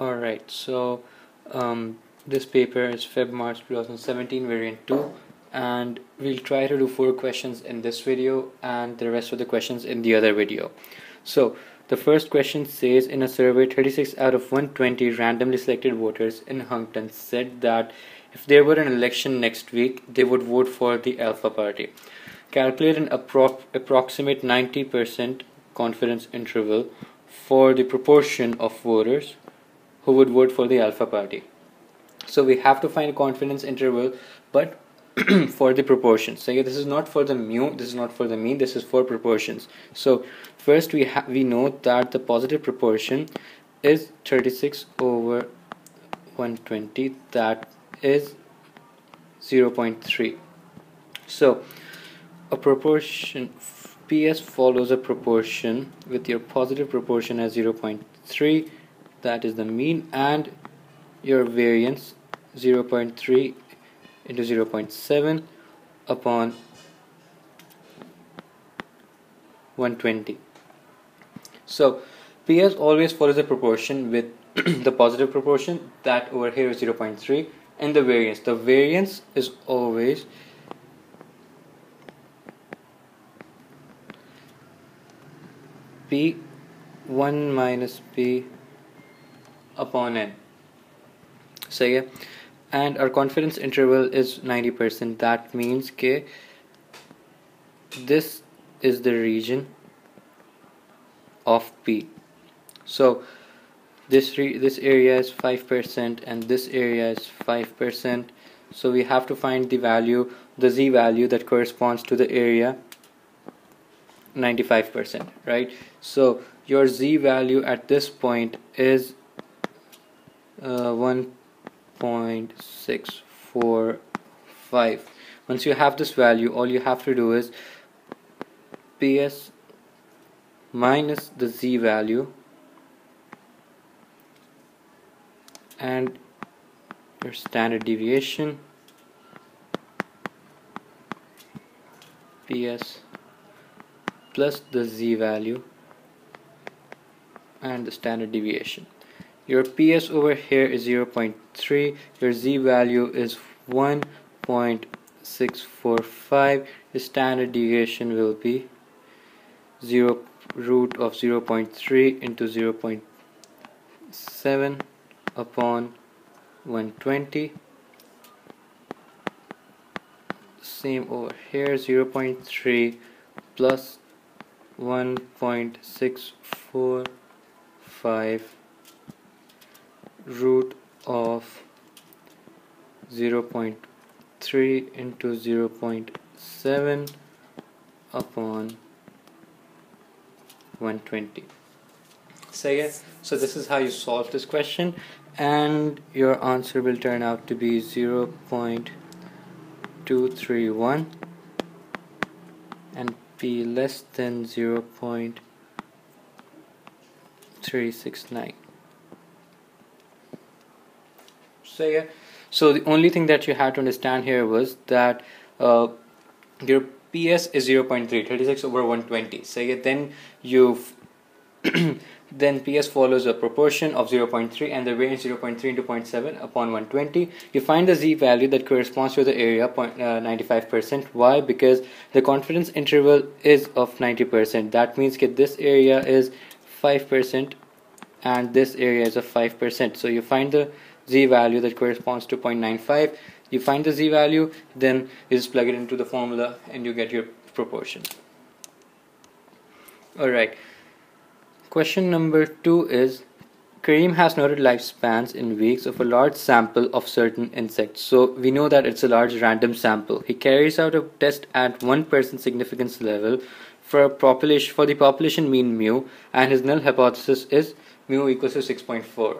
Alright, so um, this paper is Feb March 2017 variant 2 and we'll try to do four questions in this video and the rest of the questions in the other video. So the first question says in a survey 36 out of 120 randomly selected voters in Hungton said that if there were an election next week they would vote for the Alpha Party. Calculate an appro approximate 90% confidence interval for the proportion of voters who would vote for the alpha party. So we have to find confidence interval but for the proportions. So yeah, this is not for the mu this is not for the mean this is for proportions. So first we have we know that the positive proportion is 36 over 120 that is 0.3 so a proportion PS follows a proportion with your positive proportion as 0.3 that is the mean and your variance 0.3 into 0.7 upon 120 so PS always follows a proportion with the positive proportion that over here is 0.3 and the variance. The variance is always P 1 minus P upon n so yeah and our confidence interval is 90% that means k this is the region of p. So this this area is 5% and this area is 5% so we have to find the value the z value that corresponds to the area 95% right? So your z value at this point is uh, 1.645 once you have this value all you have to do is ps minus the z value and your standard deviation. Ps plus the z value and the standard deviation your PS over here is 0.3 your Z value is 1.645 the standard deviation will be 0 root of 0.3 into 0.7 upon 120 same over here 0.3 plus 1.645 root of 0.3 into 0.7 upon 120 so yeah so this is how you solve this question and your answer will turn out to be 0.231 and be less than 0.369 so yeah so the only thing that you had to understand here was that uh, your ps is 0.3 36 over 120 so yeah then you've then PS follows a proportion of 0.3 and the variance 0.3 into 0.7 upon 120. You find the z value that corresponds to the area 95%. Uh, Why? Because the confidence interval is of 90%. That means that this area is 5% and this area is of 5%. So you find the z value that corresponds to 0.95 you find the z value then you just plug it into the formula and you get your proportion alright question number two is Kareem has noted lifespans in weeks of a large sample of certain insects. So we know that it's a large random sample. He carries out a test at 1% significance level for population for the population mean mu and his null hypothesis is mu equals to 6.4.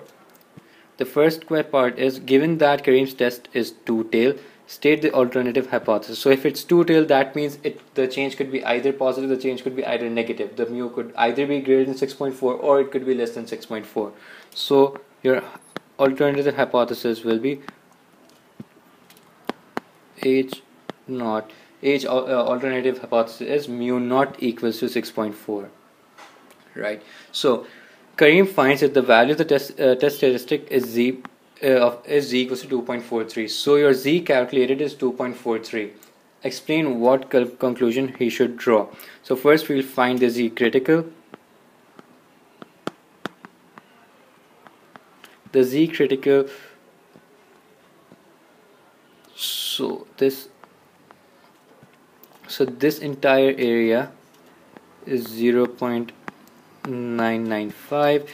The first part is given that Kareem's test is two-tail, state the alternative hypothesis. So if it's two-tail, that means it the change could be either positive, the change could be either negative. The mu could either be greater than 6.4 or it could be less than 6.4. So your alternative hypothesis will be H naught. H uh, alternative hypothesis is mu naught equals to 6.4. Right. So Kareem finds that the value of the test, uh, test statistic is z uh, of is z equals to 2.43. So your z calculated is 2.43. Explain what conclusion he should draw. So first we'll find the z critical. The z critical. So this. So this entire area is 0.995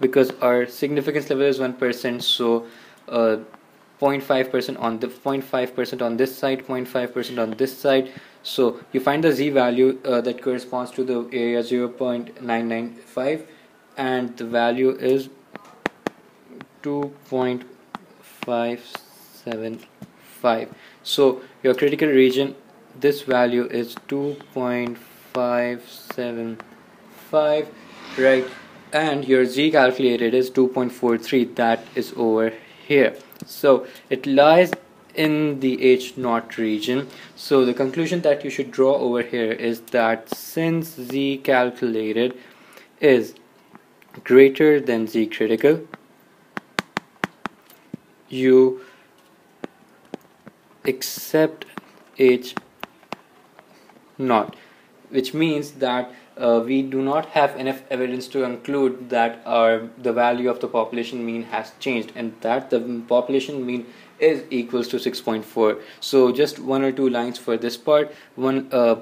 because our significance level is 1% so 0.5% uh, on the 0.5% on this side 0.5% on this side. So you find the z value uh, that corresponds to the area 0.995 and the value is 2.575 so your critical region this value is 2.575 right. And your z calculated is 2.43 that is over here. So it lies in the h naught region. So the conclusion that you should draw over here is that since z calculated is greater than z critical you accept h naught which means that uh, we do not have enough evidence to conclude that our the value of the population mean has changed and that the population mean is equals to 6.4 so just one or two lines for this part. One uh,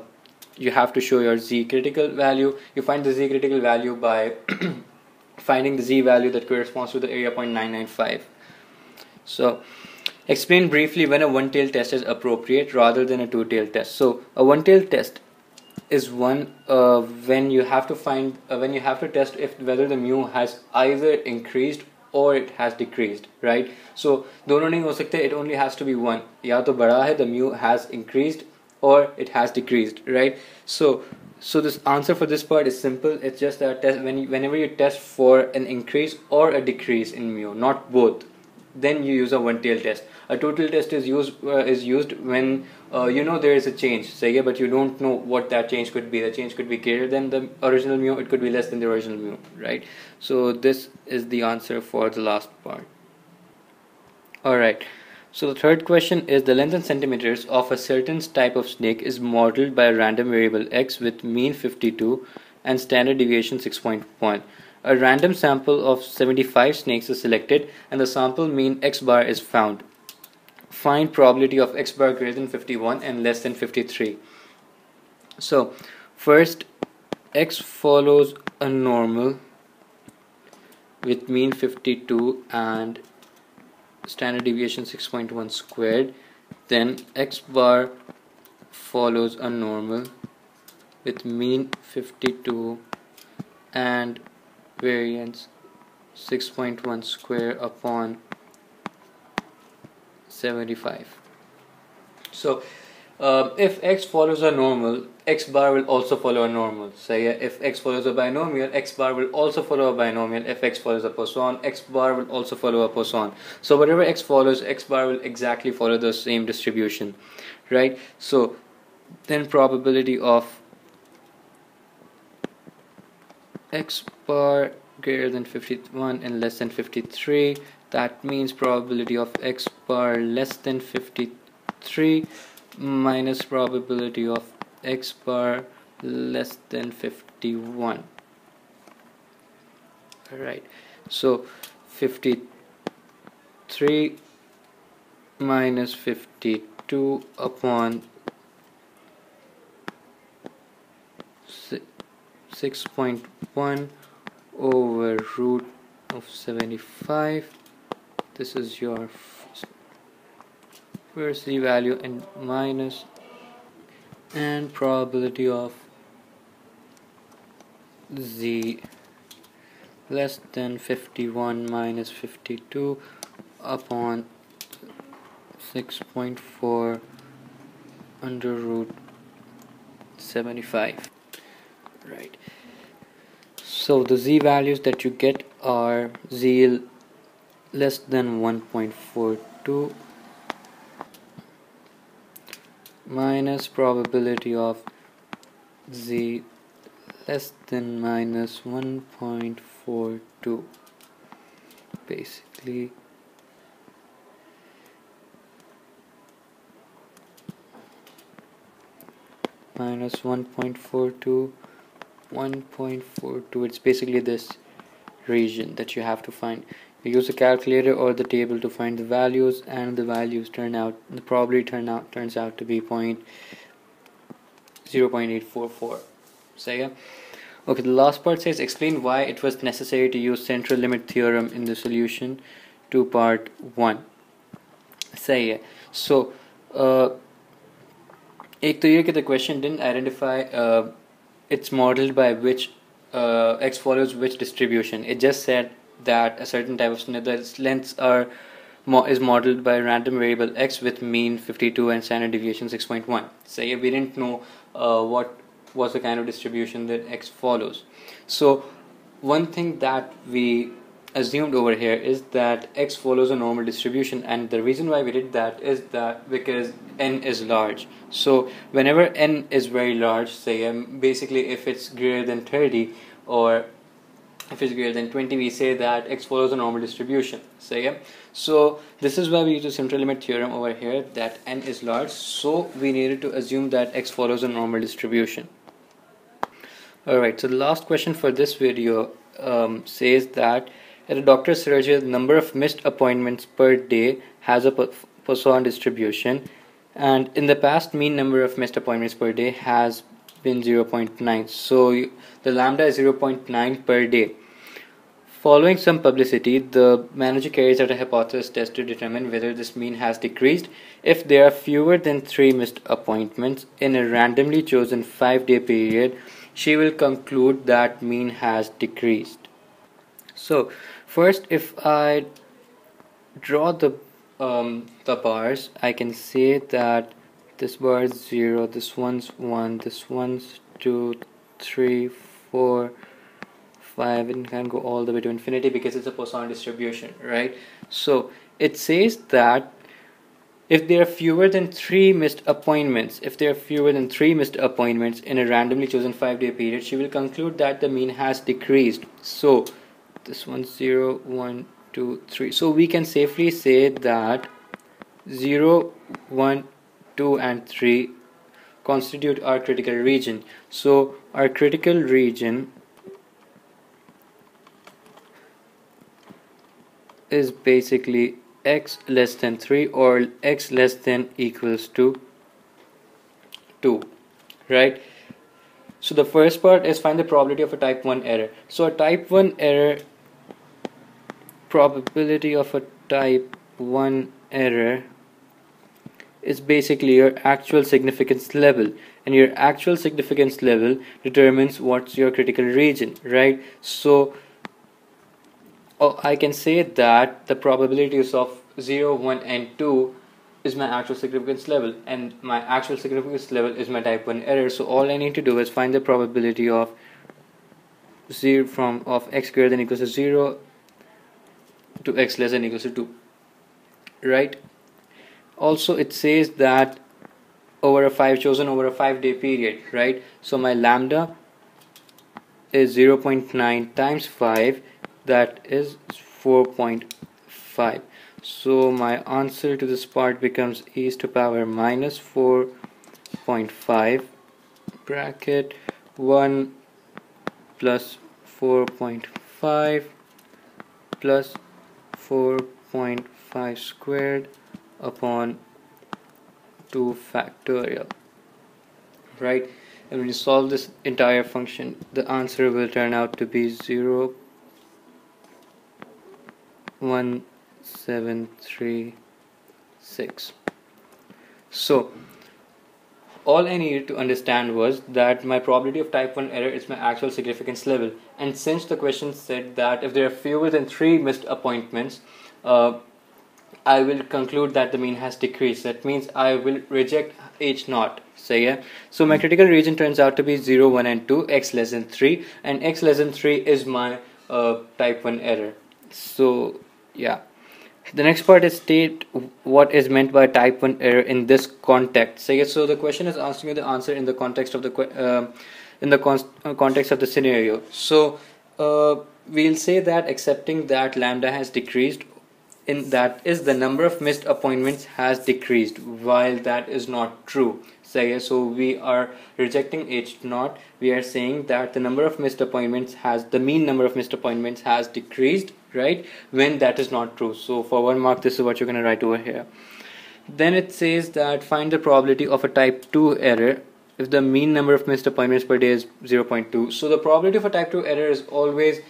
you have to show your z critical value. You find the z critical value by finding the z value that corresponds to the area 0.995 so explain briefly when a one-tailed test is appropriate rather than a two-tailed test. So a one-tailed test is one uh, when you have to find uh, when you have to test if whether the mu has either increased or it has decreased right? So dono nahi ho sakte it only has to be one. ya to bada hai the mu has increased or it has decreased right? So so this answer for this part is simple. It's just that test when you, whenever you test for an increase or a decrease in mu not both then you use a one tail test. A two-tail test is used uh, is used when uh, you know there is a change say yeah but you don't know what that change could be. The change could be greater than the original mu it could be less than the original mu right? So this is the answer for the last part. All right. So the third question is the length in centimeters of a certain type of snake is modeled by a random variable x with mean 52 and standard deviation 6.1 a random sample of 75 snakes is selected and the sample mean x bar is found. Find probability of x bar greater than 51 and less than 53. So first x follows a normal with mean 52 and standard deviation 6.1 squared then x bar follows a normal with mean 52 and variance 6.1 square upon 75 so uh, if x follows a normal x bar will also follow a normal. Say so, if x follows a binomial x bar will also follow a binomial. If x follows a Poisson x bar will also follow a Poisson so whatever x follows x bar will exactly follow the same distribution right? So then probability of x bar greater than 51 and less than 53 that means probability of x bar less than 53 minus probability of x bar less than 51 alright so 53 minus 52 upon 6.1 over root of 75 this is your first z value and minus and probability of z less than 51 minus 52 upon 6.4 under root 75 right. So the z values that you get are z less than 1.42 minus probability of z less than minus 1.42 1.42 basically minus 1.42 1.42 it's basically this region that you have to find use a calculator or the table to find the values and the values turn out the probably turn out turns out to be point 0.844 so yeah okay the last part says explain why it was necessary to use central limit theorem in the solution to part 1 say yeah so uh, एक तो ये कि the question didn't identify uh, it's modeled by which uh, x follows which distribution it just said that a certain type of snip the lengths are mo is modeled by a random variable x with mean 52 and standard deviation 6.1 Say we didn't know uh, what was the kind of distribution that x follows. So one thing that we assumed over here is that x follows a normal distribution and the reason why we did that is that because n is large. So whenever n is very large say um, basically if it's greater than 30 or if it's greater than 20 we say that x follows a normal distribution so yeah so this is why we use the central limit theorem over here that n is large so we needed to assume that x follows a normal distribution alright so the last question for this video um, says that at a doctor's surgery, the number of missed appointments per day has a Poisson distribution, and in the past, mean number of missed appointments per day has been 0.9. So the lambda is 0.9 per day. Following some publicity, the manager carries out a hypothesis test to determine whether this mean has decreased. If there are fewer than three missed appointments in a randomly chosen five day period, she will conclude that mean has decreased. So, first if I draw the um, the bars I can say that this bar is 0 this one's 1 this one's 2 3 4 5 and can go all the way to infinity because it's a Poisson distribution right so it says that if there are fewer than three missed appointments, if there are fewer than three missed appointments in a randomly chosen five day period, she will conclude that the mean has decreased. So this one 0 1 2 3 so we can safely say that 0 1 2 and 3 constitute our critical region. So our critical region is basically x less than 3 or x less than equals to 2 right? So the first part is find the probability of a type 1 error. So a type 1 error probability of a type 1 error is basically your actual significance level. And your actual significance level determines what's your critical region right? So oh, I can say that the probabilities of 0 1 and 2 is my actual significance level. And my actual significance level is my type 1 error. So all I need to do is find the probability of 0 from of x greater than equals to 0 to x less than equals to 2 right also it says that over a 5 chosen over a 5 day period right? So my lambda is 0.9 times 5 that is 4.5 so my answer to this part becomes e to power minus 4.5 bracket 1 plus 4.5 plus 4.5 squared upon 2 factorial right and when you solve this entire function the answer will turn out to be 0 1 7 3 6 so all I needed to understand was that my probability of type 1 error is my actual significance level. And since the question said that if there are fewer than 3 missed appointments, uh, I will conclude that the mean has decreased. That means I will reject H naught. So yeah. So my critical region turns out to be 0, 1 and 2, x less than 3. And x less than 3 is my uh, type 1 error. So yeah. The next part is state what is meant by type 1 error in this context. So, yes, so the question is asking you the answer in the context of the uh, in the con uh, context of the scenario. So, uh, we'll say that accepting that lambda has decreased in that is the number of missed appointments has decreased while that is not true. So, so we are rejecting h naught we are saying that the number of missed appointments has the mean number of missed appointments has decreased right when that is not true. So for one mark this is what you're going to write over here. Then it says that find the probability of a type 2 error if the mean number of missed appointments per day is 0.2 so the probability of a type 2 error is always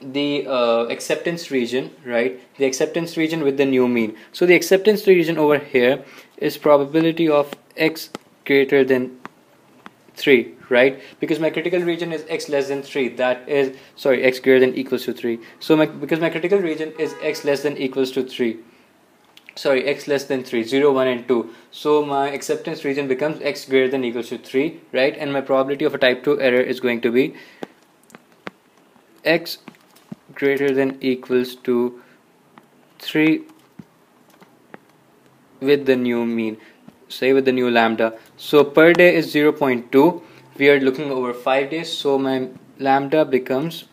the uh, acceptance region right? The acceptance region with the new mean. So the acceptance region over here is probability of x greater than 3 right? Because my critical region is x less than 3 that is sorry x greater than equals to 3 so my, because my critical region is x less than equals to 3 sorry x less than 3 0 1 and 2 so my acceptance region becomes x greater than equals to 3 right? And my probability of a type 2 error is going to be x greater than equals to 3 with the new mean say with the new lambda. So per day is 0.2 we are looking over 5 days. So my lambda becomes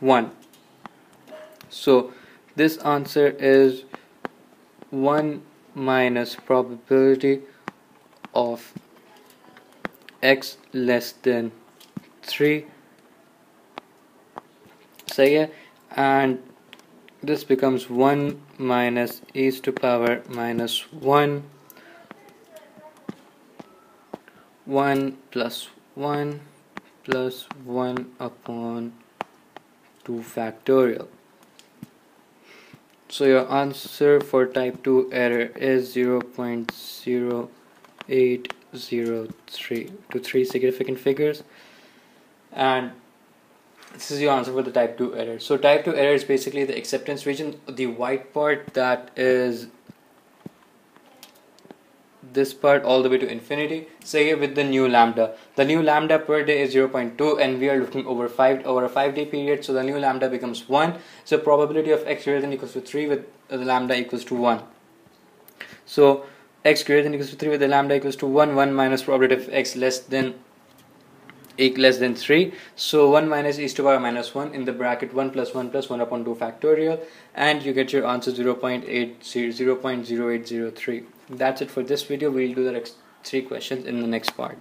1 so this answer is 1 minus probability of x less than 3 say and this becomes 1 minus e to power minus 1 1 plus 1 plus 1 upon 2 factorial. So your answer for type 2 error is 0 0.0803 to 3 significant figures. And this is your answer for the type 2 error. So type 2 error is basically the acceptance region. The white part that is this part all the way to infinity. Say with the new lambda. The new lambda per day is 0.2 and we are looking over 5 over a 5 day period. So the new lambda becomes 1 so probability of x greater than equals to 3 with the lambda equals to 1 so x greater than equals to 3 with the lambda equals to 1 1 minus probability of x less than a less than 3 so 1 minus e to the power minus 1 in the bracket 1 plus 1 plus 1 upon 2 factorial and you get your answer 0 0.8 0 0.0803 that's it for this video. We'll do the next three questions in the next part